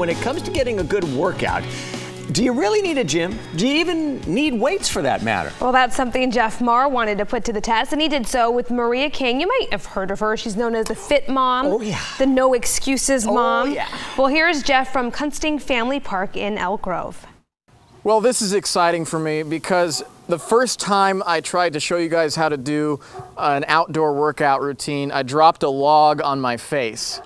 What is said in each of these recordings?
when it comes to getting a good workout, do you really need a gym? Do you even need weights for that matter? Well, that's something Jeff Maher wanted to put to the test, and he did so with Maria Kang. You might have heard of her. She's known as the Fit Mom. Oh, yeah. The No Excuses mom. Oh, Mom. yeah. Well, here's Jeff from Kunsting Family Park in Elk Grove. Well, this is exciting for me because the first time I tried to show you guys how to do an outdoor workout routine, I dropped a log on my face.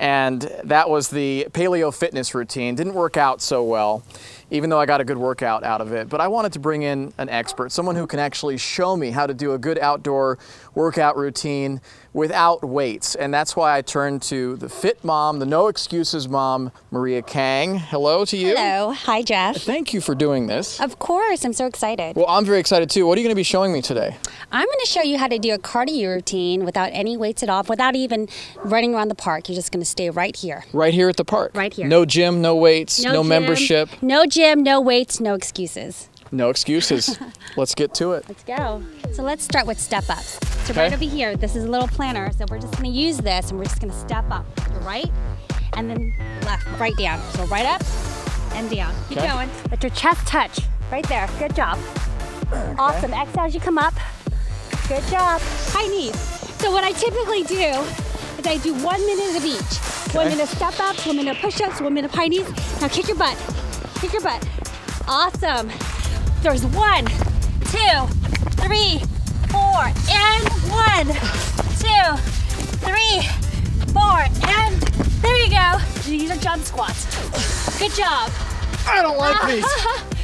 And that was the paleo fitness routine. Didn't work out so well, even though I got a good workout out of it. But I wanted to bring in an expert, someone who can actually show me how to do a good outdoor workout routine without weights. And that's why I turned to the fit mom, the no excuses mom, Maria Kang. Hello to you. Hello. Hi, Jeff. Thank you for doing this. Of course, I'm so excited. Well, I'm very excited too. What are you going to be showing me today? I'm going to show you how to do a cardio routine without any weights at all, without even running around the park. You're just going to stay right here. Right here at the park. Right here. No gym, no weights, no, gym, membership, No gym, no weights, no excuses. no excuses. Let's get to it. Let's go. So let's start with step ups. So Okay. right over here, this is a little planner. So we're just going to use this and we're just going to step up. Right and then left, right down. So right up and down. Keep Okay. going. Let your chest touch. Right there. Good job. Awesome. Exhale as you come up. Good job. High knees. So what I typically do is I do one minute of each. One Okay. minute step ups, one minute of push ups, one minute high knees. Now kick your butt. Kick your butt. Awesome. There's one, two, three, four, and one, two, three, four, and there you go. These are jump squats. Good job. I don't like these.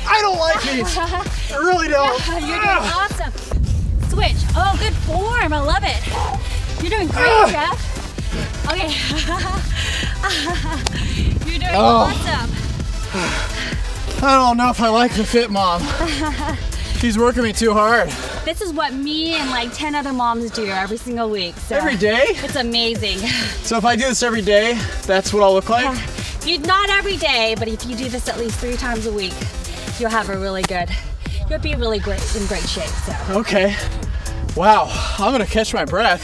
I don't like these. I really don't. You're doing awesome. Switch. Oh, good form. I love it. You're doing great, Jeff. Okay. You're doing Oh. awesome. I don't know if I like the fit mom. She's working me too hard. This is what me and like 10 other moms do every single week. So Every day? It's amazing. So if I do this every day, that's what I'll look like? You not every day, but if you do this at least three times a week, you'll have a really good. You'll be really great in great shape. So Okay. Wow, I'm gonna catch my breath.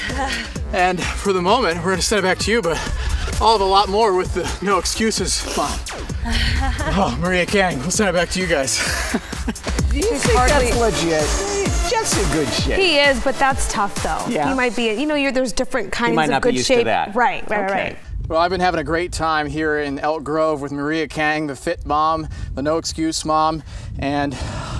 And for the moment, we're gonna send it back to you, but I'll have a lot more with the no excuses mom. Oh, Maria Kang, we'll send it back to you guys. Do you think that's legit? Jeff's in good shape. He is, but that's tough though. Yeah. You might be, you know, you're, there's different kinds might of not be good used to shape. that. Right, right, Okay. right. Well, I've been having a great time here in Elk Grove with Maria Kang, the fit mom, the no excuse mom, and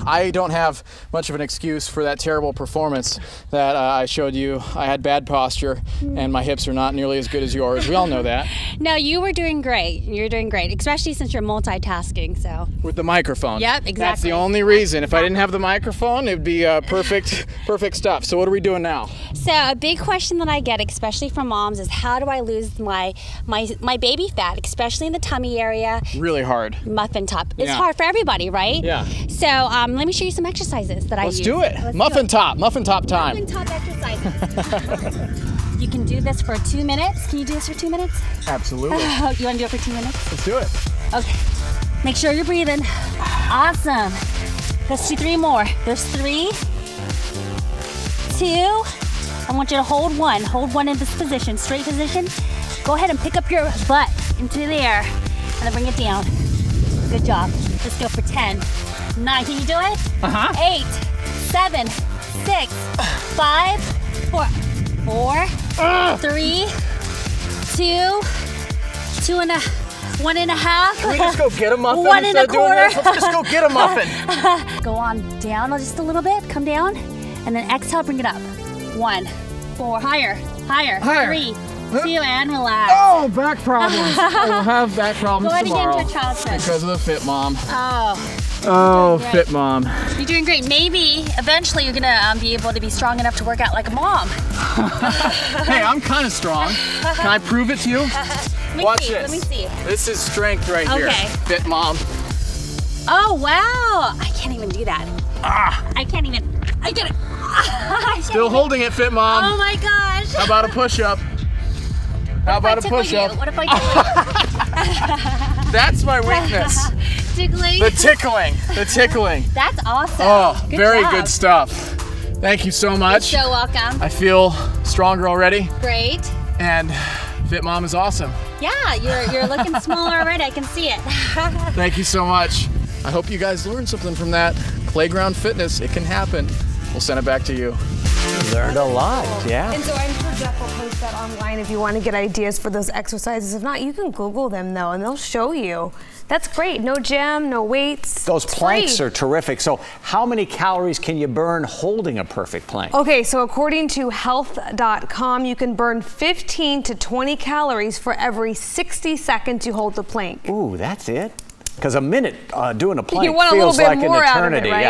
I don't have much of an excuse for that terrible performance that uh, I showed you. I had bad posture, and my hips are not nearly as good as yours. We all know that. no, you were doing great. You're doing great, especially since you're multitasking. So With the microphone. Yep, exactly. That's the only reason. If I didn't have the microphone, it'd be uh, perfect, perfect stuff. So what are we doing now? So a big question that I get, especially from moms, is how do I lose my my my baby fat, especially in the tummy area, Really hard. muffin top. It's Yeah. hard for everybody, right? Yeah. So um, Um, let me show you some exercises that I Let's use. do it. Let's muffin do it. top, muffin top time. Muffin top exercises. you can do this for two minutes. Can you do this for two minutes? Absolutely. you want to do it for two minutes? Let's do it. Okay. Make sure you're breathing. Awesome. Let's do three more. There's three, two. I want you to hold one. Hold one in this position, straight position. Go ahead and pick up your butt into the air and then bring it down. Good job. Let's go for 10, 9. Can you do it? Uh-huh. Eight, seven, six, five, four, four, three, two, two and a, one and a half. Can we just go get a muffin One and instead a of doing quarter. Let's just go get a muffin. Go on down just a little bit. Come down. And then exhale, bring it up. One, four, higher, higher. Higher. Three, two, and relax. Oh, back problems. I will have back problems Go ahead and get tomorrow. into a child's. Because of the fit mom. Oh, Oh, fit mom. you're doing great. Maybe eventually you're gonna um, be able to be strong enough to work out like a mom. Hey, I'm kind of strong. Can I prove it to you? Watch see. this. Let me see. This is strength right here. Fit mom. Oh wow! I can't even do that. Ah, I can't even. I get it. I still even- holding it, fit mom. Oh my gosh! How about a push up? How about a if I tickle push up? you? What if I That's my weakness. Tickling? the tickling. The tickling. That's awesome. Oh, Good very job. good stuff. Thank you so much. You're so welcome. I feel stronger already, Great. and Fit Mom is awesome. Yeah, you're, you're looking smaller already. I can see it. Thank you so much. I hope you guys learned something from that. Playground fitness, it can happen. We'll send it back to you. Learned a lot, yeah. And so I'm sure Jeff will post that online if you want to get ideas for those exercises. If not, you can Google them though, and they'll show you. That's great. No gym, no weights. Those It's planks free. are terrific. So, how many calories can you burn holding a perfect plank? Okay, so according to health.com, you can burn 15 to 20 calories for every 60 seconds you hold the plank. Ooh, that's it? Because a minute uh, doing a plank feels like an it, eternity. right? Yeah.